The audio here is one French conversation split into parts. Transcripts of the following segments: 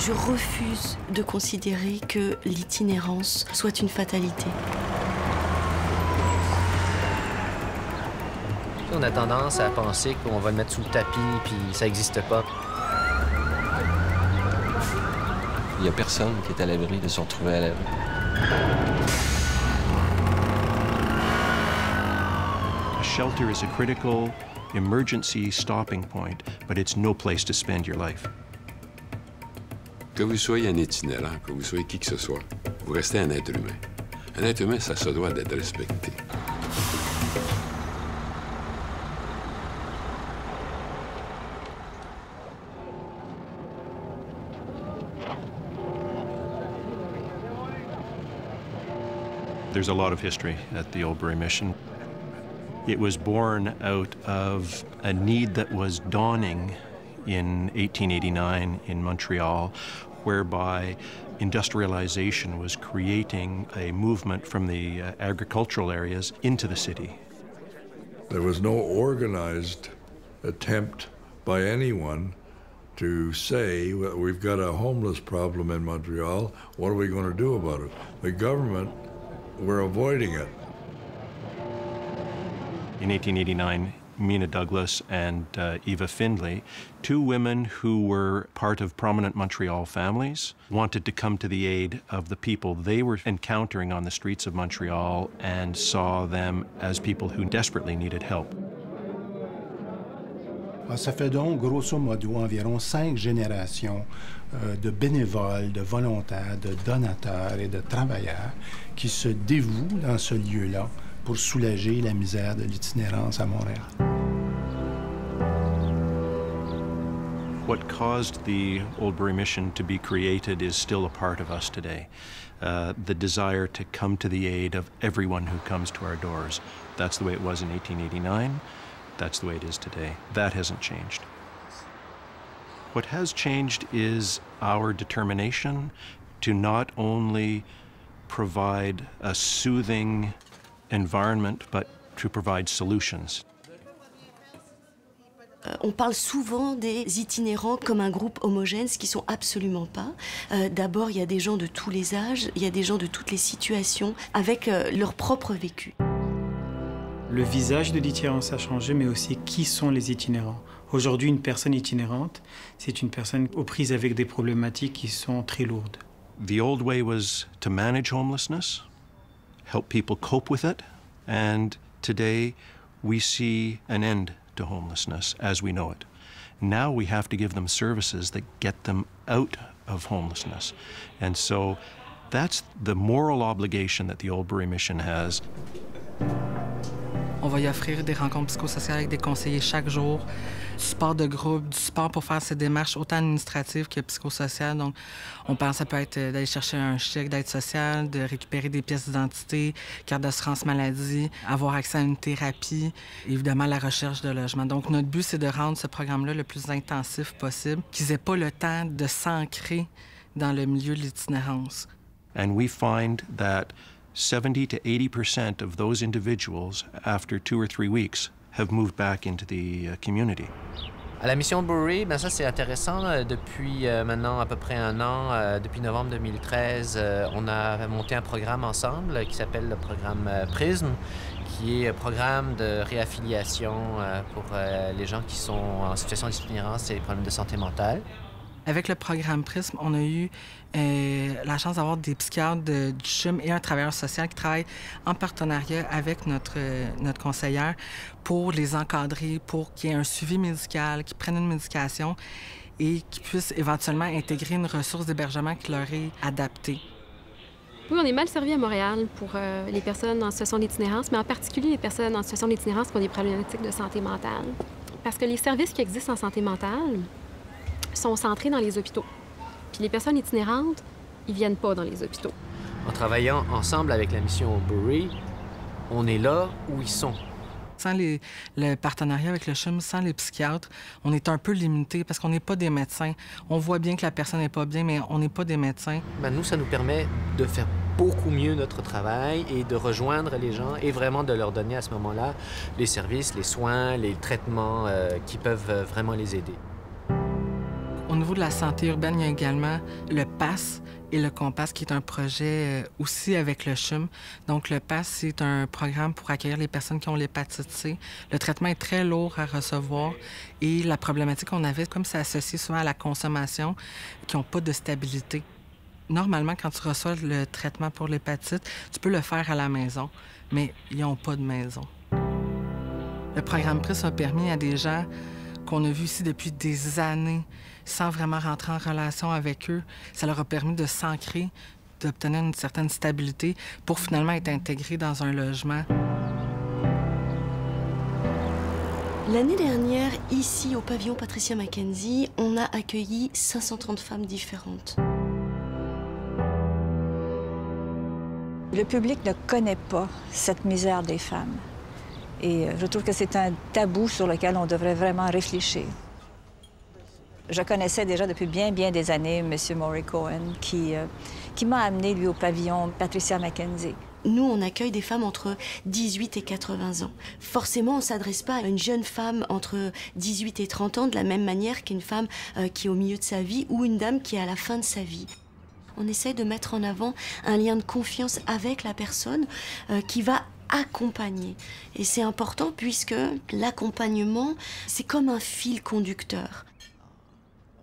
Je refuse de considérer que l'itinérance soit une fatalité. On a tendance à penser qu'on va le mettre sous le tapis puis ça n'existe pas. Il n'y a personne qui est à l'abri de se retrouver à la A shelter is a critical emergency stopping point, but it's no place to spend your life. Que vous soyez un itinérant, que vous soyez qui que ce soit, vous restez un être humain. Un être humain, ça se doit d'être respecté. There's a lot of history at the Oldbury Mission. It was born out of a need that was dawning in 1889 in Montreal, whereby industrialization was creating a movement from the uh, agricultural areas into the city. There was no organized attempt by anyone to say, well, we've got a homeless problem in Montreal, what are we going to do about it? The government were avoiding it. In 1889, Mina Douglas and uh, Eva Findlay, two women who were part of prominent Montreal families, wanted to come to the aid of the people they were encountering on the streets of Montreal and saw them as people who desperately needed help. Ah, ça fait donc, grosso modo, environ cinq générations euh, de bénévoles, de volontaires, de donateurs et de travailleurs qui se dévouent dans ce lieu-là pour soulager la misère de l'itinérance à Montréal. What caused the Oldbury Mission to be created is still a part of us today. Uh, the desire to come to the aid of everyone who comes to our doors. That's the way it was in 1889. That's the way it is today. That hasn't changed. What has changed is our determination to not only provide a soothing environment, but to provide solutions. Euh, on parle souvent des itinérants comme un groupe homogène, ce qui ne sont absolument pas. Euh, D'abord, il y a des gens de tous les âges, il y a des gens de toutes les situations, avec euh, leur propre vécu. Le visage de l'itinérance a changé, mais aussi qui sont les itinérants. Aujourd'hui, une personne itinérante, c'est une personne aux prises avec des problématiques qui sont très lourdes. The old way was to manage homelessness, help people cope with it, and today we see an end to homelessness as we know it. Now we have to give them services that get them out of homelessness. And so that's the moral obligation that the Oldbury Mission has. On va y offrir des rencontres psychosociales avec des conseillers chaque jour, du support de groupe, du support pour faire ces démarches autant administratives que psychosociales. Donc, on pense que ça peut être d'aller chercher un chèque d'aide sociale, de récupérer des pièces d'identité, carte d'assurance maladie, avoir accès à une thérapie, évidemment la recherche de logement. Donc, notre but, c'est de rendre ce programme-là le plus intensif possible, qu'ils n'aient pas le temps de s'ancrer dans le milieu de l'itinérance. And we find that 70 to 80% of those individuals, after two or three weeks, have moved back into the uh, community. À la mission Bury, ben ça c'est intéressant. Euh, Depuis euh, maintenant à peu près un an, euh, depuis novembre 2013, euh, on a monté un programme ensemble qui s'appelle le programme PRISM, qui est un programme de réaffiliation pour les gens qui sont en situation d'itinérance et des problèmes de santé mentale. Avec le programme PRISM, on a eu euh, la chance d'avoir des psychiatres de, du CHUM et un travailleur social qui travaillent en partenariat avec notre, euh, notre conseillère pour les encadrer, pour qu'il y ait un suivi médical, qu'ils prennent une médication et qu'ils puissent éventuellement intégrer une ressource d'hébergement qui leur est adaptée. Oui, on est mal servi à Montréal pour euh, les personnes en situation d'itinérance, mais en particulier les personnes en situation d'itinérance qui ont des problématiques de santé mentale. Parce que les services qui existent en santé mentale sont centrés dans les hôpitaux. Puis les personnes itinérantes, ils viennent pas dans les hôpitaux. En travaillant ensemble avec la mission Bury, on est là où ils sont. Sans les- le partenariat avec le CHUM, sans les psychiatres, on est un peu limité parce qu'on n'est pas des médecins. On voit bien que la personne n'est pas bien, mais on n'est pas des médecins. Ben, nous, ça nous permet de faire beaucoup mieux notre travail et de rejoindre les gens et vraiment de leur donner à ce moment-là les services, les soins, les traitements euh, qui peuvent vraiment les aider. On niveau de la santé urbaine, il y a également le PASS et le COMPASS, qui est un projet euh, aussi avec le CHUM. Donc, le PASS, c'est un programme pour accueillir les personnes qui ont l'hépatite C. Le traitement est très lourd à recevoir et la problématique qu'on avait, comme c'est associé souvent à la consommation, qui n'ont pas de stabilité. Normalement, quand tu reçois le traitement pour l'hépatite, tu peux le faire à la maison, mais ils n'ont pas de maison. Le programme PRIS a permis à des gens qu'on a vus ici depuis des années, sans vraiment rentrer en relation avec eux, ça leur a permis de s'ancrer, d'obtenir une certaine stabilité pour finalement être intégrés dans un logement. L'année dernière, ici au pavillon Patricia Mackenzie, on a accueilli 530 femmes différentes. Le public ne connaît pas cette misère des femmes. Et euh, je trouve que c'est un tabou sur lequel on devrait vraiment réfléchir. Je connaissais déjà depuis bien, bien des années M. Maury Cohen, qui, euh, qui m'a amené, lui, au pavillon Patricia Mackenzie. Nous, on accueille des femmes entre 18 et 80 ans. Forcément, on ne s'adresse pas à une jeune femme entre 18 et 30 ans de la même manière qu'une femme euh, qui est au milieu de sa vie ou une dame qui est à la fin de sa vie. On essaie de mettre en avant un lien de confiance avec la personne euh, qui va accompagner. Et c'est important puisque l'accompagnement, c'est comme un fil conducteur.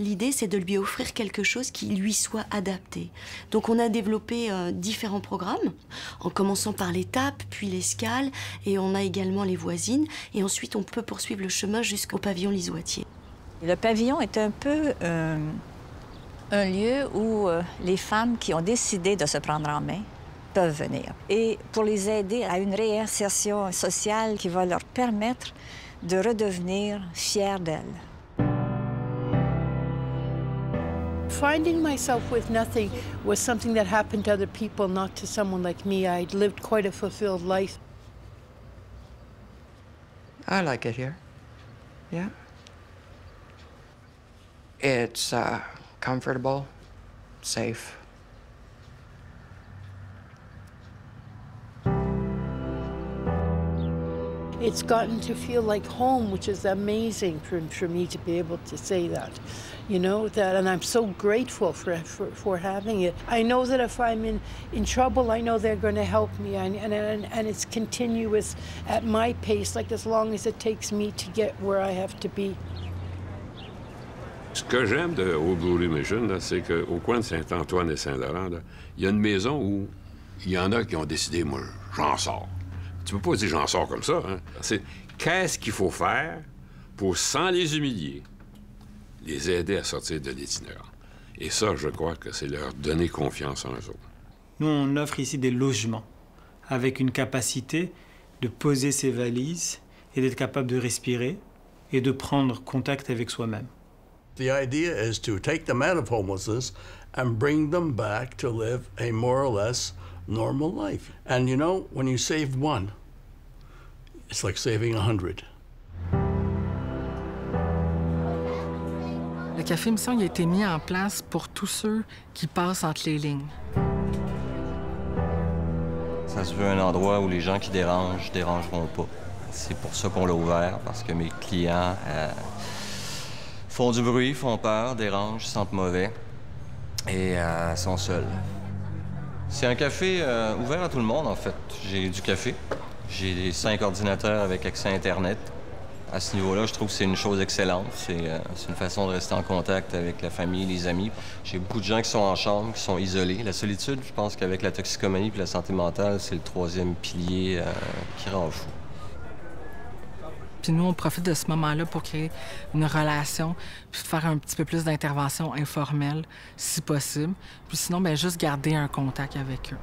L'idée, c'est de lui offrir quelque chose qui lui soit adapté. Donc on a développé euh, différents programmes, en commençant par l'étape, puis l'escale, et on a également les voisines, et ensuite on peut poursuivre le chemin jusqu'au pavillon Lisoitier. Le pavillon est un peu euh, un lieu où euh, les femmes qui ont décidé de se prendre en main peuvent venir. Et pour les aider à une réinsertion sociale qui va leur permettre de redevenir fières d'elles. Finding myself with nothing was something that happened to other people, not to someone like me. I'd lived quite a fulfilled life. I like it here. Yeah. It's uh, comfortable, safe. It's gotten to feel like home, which is amazing for, for me to be able to say that. You know, that, and I'm so grateful for, for, for having it. I know that if I'm in, in trouble, I know they're going to help me, and, and, and, and it's continuous at my pace, like as long as it takes me to get where I have to be. Ce que j'aime de Old Blue Mission, c'est qu'au coin de Saint-Antoine et Saint-Laurent, il y a une maison où il y en a qui ont décidé, moi, j'en sors. Tu peux pas dire j'en sors comme ça. Hein? C'est qu'est-ce qu'il faut faire pour, sans les humilier, les aider à sortir de l'itinéraire. Et ça, je crois que c'est leur donner confiance en eux autres. Nous, on offre ici des logements avec une capacité de poser ses valises et d'être capable de respirer et de prendre contact avec soi-même. The idea is to take them out of homelessness and bring them back to live a more or less normal life. And you know, when you save one, it's like saving a hundred. Le Café Mission il a été mis en place pour tous ceux qui passent entre les lignes. Ça se veut un endroit où les gens qui dérangent dérangeront pas. C'est pour ça qu'on l'a ouvert, parce que mes clients euh, font du bruit, font peur, dérangent, se sentent mauvais et euh, sont seuls. C'est un café euh, ouvert à tout le monde, en fait. J'ai du café, j'ai cinq ordinateurs avec accès Internet. À ce niveau-là, je trouve que c'est une chose excellente. Euh, c'est une façon de rester en contact avec la famille, les amis. J'ai beaucoup de gens qui sont en chambre, qui sont isolés. La solitude, je pense qu'avec la toxicomanie et la santé mentale, c'est le troisième pilier euh, qui rend fou. Puis nous, on profite de ce moment-là pour créer une relation, puis faire un petit peu plus d'intervention informelle, si possible. Puis sinon, bien, juste garder un contact avec eux.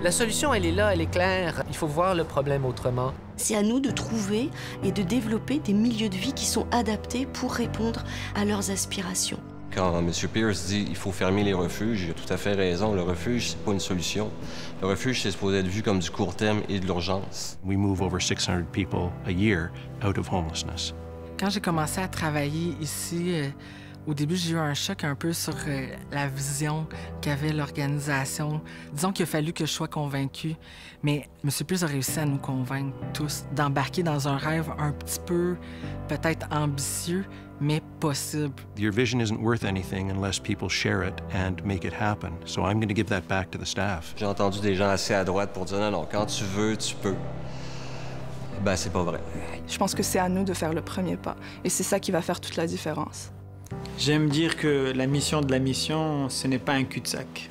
La solution, elle est là, elle est claire. Il faut voir le problème autrement. C'est à nous de trouver et de développer des milieux de vie qui sont adaptés pour répondre à leurs aspirations. Quand M. Pierce dit il faut fermer les refuges, il a tout à fait raison. Le refuge, c'est pas une solution. Le refuge, c'est supposé être vu comme du court terme et de l'urgence. We move over 600 people a year out of homelessness. Quand j'ai commencé à travailler ici, euh, Au début, j'ai eu un choc un peu sur euh, la vision qu'avait l'organisation. Disons qu'il a fallu que je sois convaincue, mais M. Plus a réussi à nous convaincre tous d'embarquer dans un rêve un petit peu, peut-être ambitieux, mais possible. Your vision isn't worth anything unless people share it and make it happen. So I'm going to give that back to the staff. J'ai entendu des gens assez à droite pour dire non, non, quand tu veux, tu peux. Ben, c'est pas vrai. Je pense que c'est à nous de faire le premier pas. Et c'est ça qui va faire toute la différence. J'aime dire que la mission de la mission, ce n'est pas un cul-de-sac.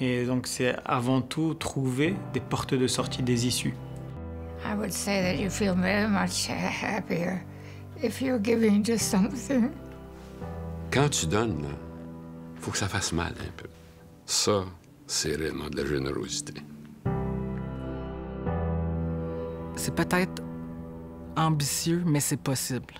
Et donc, c'est avant tout trouver des portes de sortie, des issues. I would say that you feel very much happier if you're giving just something. Quand tu donnes, là, faut que ça fasse mal un peu. Ça, c'est réellement de la générosité. C'est peut-être ambitieux, mais c'est possible.